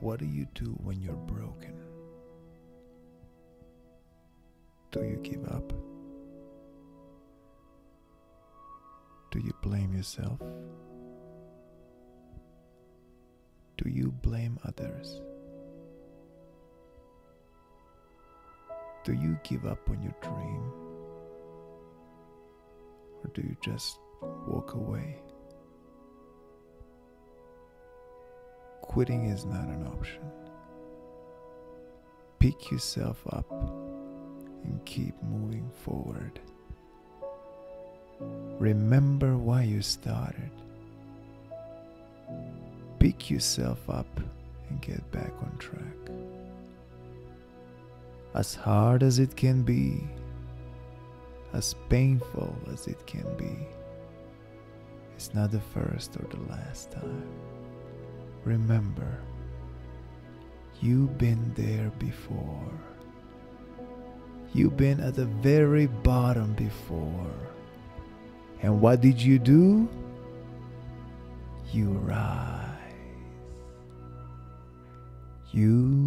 What do you do when you're broken? Do you give up? Do you blame yourself? Do you blame others? Do you give up on your dream? Or do you just walk away? Quitting is not an option. Pick yourself up and keep moving forward. Remember why you started. Pick yourself up and get back on track. As hard as it can be, as painful as it can be, it's not the first or the last time. Remember, you've been there before. You've been at the very bottom before. And what did you do? You rise. You